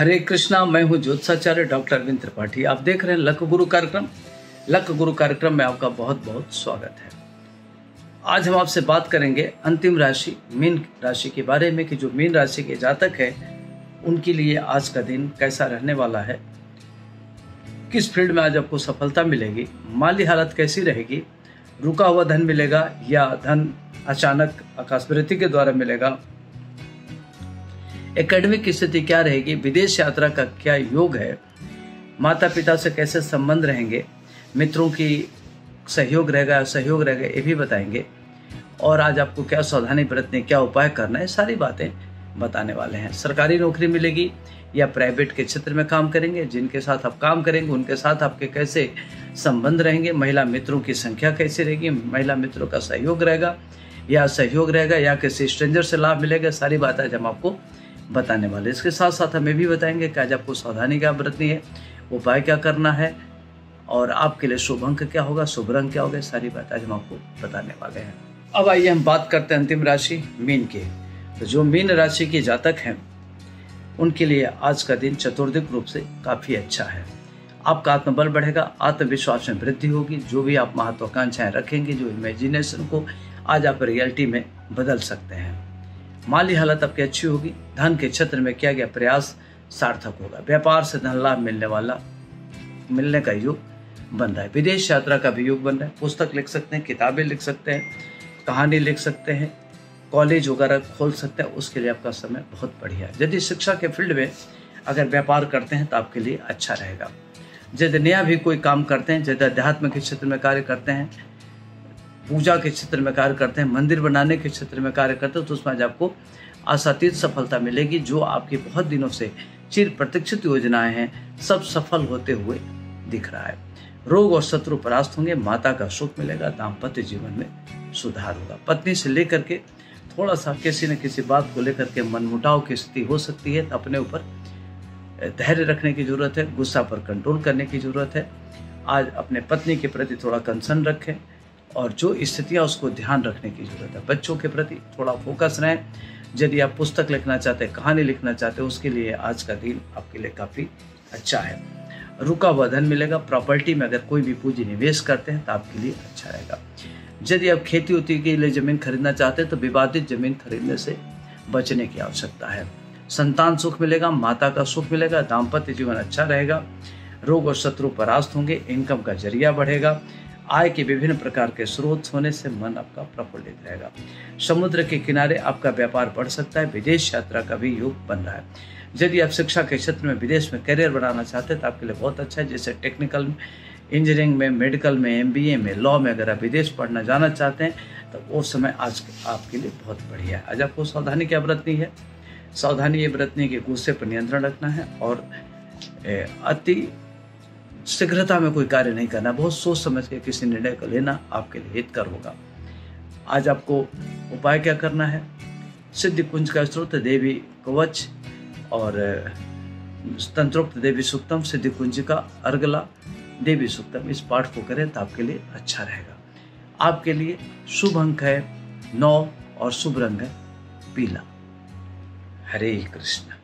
हरे कृष्णा, मैं हूँ ज्योतिषाचार्य डॉक्टर अरविंद त्रिपाठी। आप देख रहे हैं लक गुरु कार्यक्रम। लक गुरु कार्यक्रम में आपका बहुत बहुत स्वागत है। आज हम आपसे बात करेंगे अंतिम राशि, मीन राशि के बारे में कि जो मीन राशि के जातक है, उनके लिए आज का दिन कैसा रहने वाला है, किस फ़ील्ड में आज आपको सफलता मिलेगी, माली हालत कैसी रहेगी, रुका हुआ धन मिलेगा या धन अचानक आकाशवृत्ति के द्वारा मिलेगा एकेडमिक स्थिति क्या रहेगी? विदेश यात्रा का क्या योग है? माता पिता से कैसे संबंध रहेंगे? मित्रों की सहयोग रहेगा सहयोग रहेगा, ये भी बताएँगे। और आज आपको क्या सावधानी बरतनी, क्या उपाय करना है, सारी बातें बताने वाले हैं। सरकारी नौकरी मिलेगी या प्राइवेट के क्षेत्र में काम करेंगे, जिनके साथ आप काम करेंगे, उनके साथ आपके कैसे संबंध रहेंगे, महिला मित्रों की संख्या कैसी रहेगी, महिला मित्रों का सहयोग रहेगा या सहयोग रहेगा, या किसी स्ट्रेंजर से लाभ मिलेगा, सारी बात आज हम आपको बताने वाले। इसके साथ साथ हमें भी बताएँगे कि आज आपको सावधानी क्या बरतनी है, उपाय क्या करना है, और आपके लिए शुभ अंक क्या होगा, शुभ रंग क्या होगा सारी बात आज हम आपको बताने वाले हैं। अब आइए हम बात करते हैं अंतिम राशि, मीन की। तो जो मीन राशि के जातक हैं, उनके लिए आज का दिन चतुर्दिक रूप से काफ़ी अच्छा है। आपका आत्मबल बढ़ेगा, आत्मविश्वास में वृद्धि होगी, जो भी आप महत्वाकांक्षाएँ रखेंगे, जो इमेजिनेशन को आज आप रियलिटी में बदल सकते हैं। माली हालत आपकी अच्छी होगी। धन के क्षेत्र में किया गया प्रयास सार्थक होगा। व्यापार से धन लाभ मिलने वाला, मिलने का योग बन रहा है। विदेश यात्रा का भी योग बन रहा है। पुस्तक लिख सकते हैं, किताबें लिख सकते हैं, कहानी लिख सकते हैं, कॉलेज वगैरह खोल सकते हैं, उसके लिए आपका समय बहुत बढ़िया है। यदि शिक्षा के फ़ील्ड में अगर व्यापार करते हैं तो आपके लिए अच्छा रहेगा। यदि नया भी कोई काम करते हैं, यदि अध्यात्म के क्षेत्र में कार्य करते हैं पूजा के क्षेत्र में कार्य करते हैं, मंदिर बनाने के क्षेत्र में कार्य करते हैं तो उसमें आज आपको आसातीत सफलता मिलेगी, जो आपकी बहुत दिनों से चिर प्रतीक्षित योजनाएँ हैं, सब सफल होते हुए दिख रहा है। रोग और शत्रु परास्त होंगे, माता का सुख मिलेगा, दाम्पत्य जीवन में सुधार होगा। पत्नी से लेकर के थोड़ा सा किसी न किसी बात को लेकर के मनमुटाव की स्थिति हो सकती है, अपने ऊपर धैर्य रखने की ज़रूरत है, गुस्सा पर कंट्रोल करने की ज़रूरत है। आज अपने पत्नी के प्रति थोड़ा कंसर्न रखें और जो स्थितियाँ, उसको ध्यान रखने की ज़रूरत है। बच्चों के प्रति थोड़ा फोकस रहें। यदि आप पुस्तक लिखना चाहते हैं, कहानी लिखना चाहते हैं, उसके लिए आज का दिन आपके लिए काफ़ी अच्छा है। रुका हुआ धन मिलेगा। प्रॉपर्टी में अगर कोई भी पूंजी निवेश करते हैं तो आपके लिए अच्छा रहेगा। यदि आप खेती उती के लिए ज़मीन खरीदना चाहते हैं तो विवादित ज़मीन खरीदने से बचने की आवश्यकता है। संतान सुख मिलेगा, माता का सुख मिलेगा दाम्पत्य जीवन अच्छा रहेगा। रोग और शत्रु परास्त होंगे इनकम का ज़रिया बढ़ेगा। आय के विभिन्न प्रकार के स्रोत होने से मन आपका प्रफुल्लित रहेगा। समुद्र के किनारे आपका व्यापार बढ़ सकता है, विदेश यात्रा का भी योग बन रहा है। यदि आप शिक्षा के क्षेत्र में विदेश में करियर बनाना चाहते हैं तो आपके लिए बहुत अच्छा है। जैसे टेक्निकल इंजीनियरिंग में मेडिकल में एमबीए में लॉ में अगर आप विदेश पढ़ना जाना चाहते हैं तो वो समय आज आपके लिए बहुत बढ़िया है। आज आपको सावधानी क्या बरतनी है? सावधानी ये बरतनी है कि गुस्से पर नियंत्रण रखना है और अति शीघ्रता में कोई कार्य नहीं करना, बहुत सोच समझ के किसी निर्णय को लेना आपके लिए हितकर होगा। आज आपको उपाय क्या करना है? सिद्धि कुंज का स्त्रोत देवी कवच और तंत्रोक्त देवी सुक्तम सिद्धि कुंज का अर्गला देवी सुक्तम इस पाठ को करें तो आपके लिए अच्छा रहेगा। आपके लिए शुभ अंक है, नौ और शुभ रंग है, पीला। हरे कृष्ण।